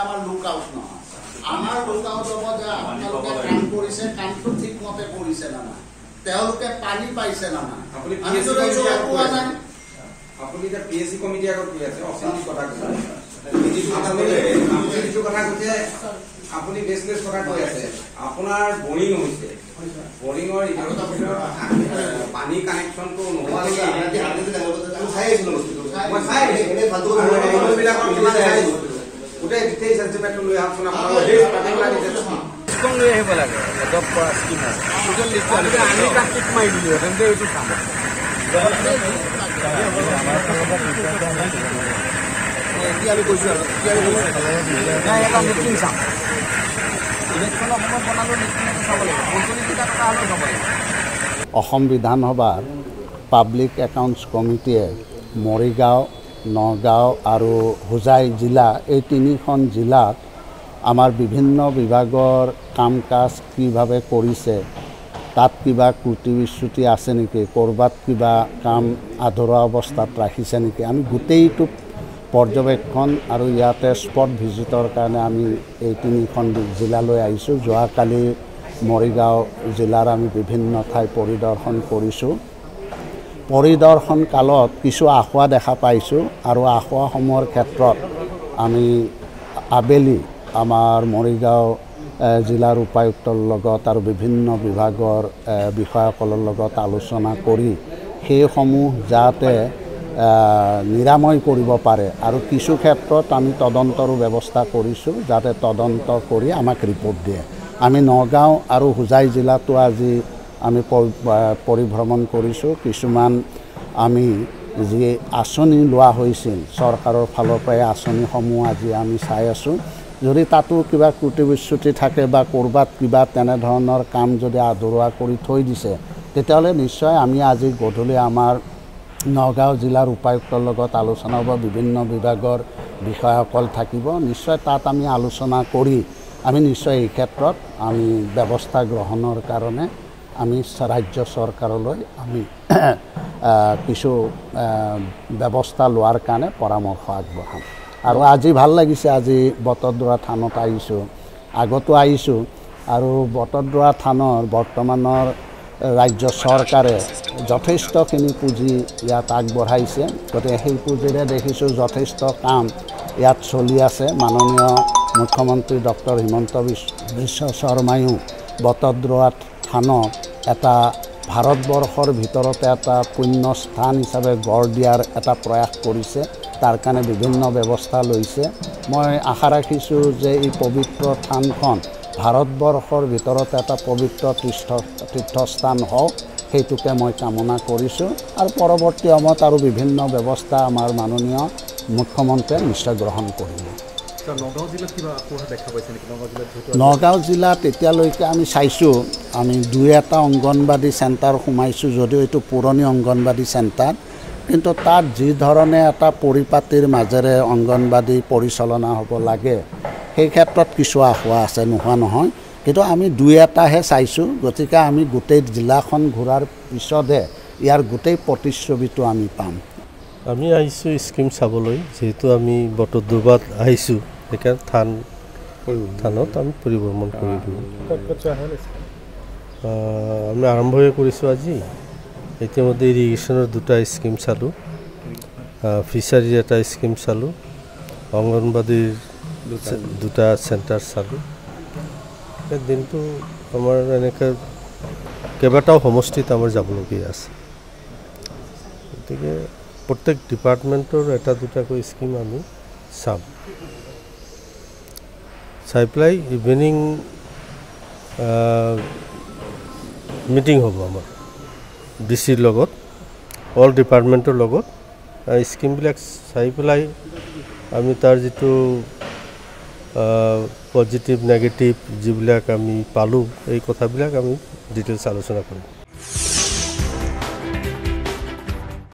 আমাৰ look out নহয় আমাৰ লুক আউট হ'ব যে আপোনালোকে কাম কৰিছে কামটো তেওঁলোকে পানী পাইছে নে নাই আপুনি আগত কৈ আছে অচিন্তিত কথা কৈছে। আপুনি বেচলেছ কথা কৈ আছে আপোনাৰ বৰিং হৈছে বৰিঙৰ পানী কানেকশ্যনটো কাম অসম বিধানসভাৰ পাব্লিক একাউণ্টছ কমিটিয়ে মৰিগাঁও নগাঁও আৰু হোজাই জিলা এই তিনিখন জিলাত আমাৰ বিভিন্ন বিভাগৰ কাম কাজ কিভাৱে কৰিছে তাত কিবা ত্ৰুটি বিচ্যুতি আছে নেকি ক'ৰবাত কিবা কাম আধৰুৱা অৱস্থাত ৰাখিছে নেকি আমি গোটেইটো পৰ্যবেক্ষণ আৰু ইয়াতে স্পট ভিজিটৰ কাৰণে আমি এই তিনিখন জিলালৈ আহিছোঁ। যোৱাকালি মৰিগাঁও জিলাৰ আমি বিভিন্ন ঠাই পৰিদৰ্শন কৰিছোঁ। পৰিদৰ্শন কালত কিছু আসোঁৱাহ দেখা পাইছোঁ আৰু আসোঁৱাহসমূহৰ ক্ষেত্ৰত আমি আবেলি আমাৰ মৰিগাঁও জিলাৰ উপায়ুক্তৰ লগত আৰু বিভিন্ন বিভাগৰ বিষয়াসকলৰ লগত আলোচনা কৰি সেইসমূহ যাতে নিৰাময় কৰিব পাৰে। আৰু কিছু ক্ষেত্ৰত আমি তদন্তৰো ব্যৱস্থা কৰিছোঁ যাতে তদন্ত কৰি আমাক ৰিপৰ্ট দিয়ে। আমি নগাঁও আৰু হোজাই জিলাতো আজি আমি পৰিভ্ৰমণ কৰিছোঁ। কিছুমান আমি যি আঁচনি লোৱা হৈছিল চৰকাৰৰ ফালৰ পৰাই আঁচনিসমূহ আজি আমি চাই আছোঁ। যদি তাতো কিবা ত্ৰুটি বিচ্যুতি থাকে বা ক'ৰবাত কিবা তেনেধৰণৰ কাম যদি আধৰুৱা কৰি থৈ দিছে তেতিয়াহ'লে নিশ্চয় আমি আজি গধূলি আমাৰ নগাঁও জিলাৰ উপায়ুক্তৰ লগত আলোচনা হ'ব বিভিন্ন বিভাগৰ বিষয়াসকল থাকিব। নিশ্চয় তাত আমি আলোচনা কৰি আমি নিশ্চয় এই ক্ষেত্ৰত আমি ব্যৱস্থা গ্ৰহণৰ কাৰণে আমি ৰাজ্য চৰকাৰলৈ আমি কিছু ব্যৱস্থা লোৱাৰ কাৰণে পৰামৰ্শ আগবঢ়াম। আৰু আজি ভাল লাগিছে আজি বটদ্ৰৱা থানত আহিছোঁ আগতো আহিছোঁ। আৰু বটদ্ৰৱা থানৰ বৰ্তমানৰ ৰাজ্য চৰকাৰে যথেষ্টখিনি পুঁজি ইয়াত আগবঢ়াইছে। গতিকে সেই পুঁজিৰে দেখিছোঁ যথেষ্ট কাম ইয়াত চলি আছে। মাননীয় মুখ্যমন্ত্ৰী ডক্টৰ হিমন্ত বিশ্ব শৰ্মায়ো বটদ্ৰৱা থানক এটা ভাৰতবৰ্ষৰ ভিতৰতে এটা পুণ্য স্থান হিচাপে গঢ় দিয়াৰ এটা প্ৰয়াস কৰিছে। তাৰ কাৰণে বিভিন্ন ব্যৱস্থা লৈছে। মই আশা ৰাখিছোঁ যে এই পবিত্ৰ থানখন ভাৰতবৰ্ষৰ ভিতৰতে এটা পবিত্ৰ তীৰ্থ তীৰ্থস্থান হওক সেইটোকে মই কামনা কৰিছোঁ। আৰু পৰৱৰ্তী সময়ত আৰু বিভিন্ন ব্যৱস্থা আমাৰ মাননীয় মুখ্যমন্ত্ৰীয়ে নিশ্চয় গ্ৰহণ কৰিব। নগাঁও জিলাত এতিয়ালৈকে আমি চাইছোঁ আমি দুই এটা অংগনবাদী চেণ্টাৰ সোমাইছোঁ যদিও এইটো পুৰণি অংগনবাদী চেণ্টাৰ। কিন্তু তাত যি ধৰণে এটা পৰিপাতিৰ মাজেৰে অংগনবাদী পৰিচালনা হ'ব লাগে সেই ক্ষেত্ৰত কিছু আসোৱা আছে নোহোৱা নহয়। কিন্তু আমি দুই এটাহে চাইছোঁ। গতিকে আমি গোটেই জিলাখন ঘূৰাৰ পিছতহে ইয়াৰ গোটেই প্ৰতিচ্ছবিটো আমি পাম। আমি আহিছোঁ স্কিম চাবলৈ। যিহেতু আমি বটদ্ৰবাত আহিছোঁ সেইকাৰণে থান থানত আমি পৰিভ্ৰমণ কৰি দিওঁ। ক'ত ক'ত যোৱা হ'ল আহ, আমি আৰম্ভহে কৰিছোঁ আজি। ইতিমধ্যে ইৰিগেশ্যনৰ দুটা স্কিম চালোঁ। ফিচাৰীৰ এটা স্কিম চালোঁ। অংগনবাদীৰ দুটা। চেণ্টাৰ চালোঁ দিনটো আমাৰ এনেকৈ কেইবাটাও সমষ্টিত আমাৰ যাবলগীয়া আছে। গতিকে প্ৰত্যেক ডিপাৰ্টমেণ্টৰ এটা দুটাকৈ স্কিম আমি চাম। চাই পেলাই ইভিনিং মিটিং হ'ব আমাৰ। ডি চিৰ লগত অল ডিপাৰ্টমেণ্টৰ লগত। স্কিমবিলাক চাই পেলাই আমি তাৰ যিটো পজিটিভ নেগেটিভ যিবিলাক আমি পালোঁ এই কথাবিলাক আমি ডিটেইলছ আলোচনা কৰিম।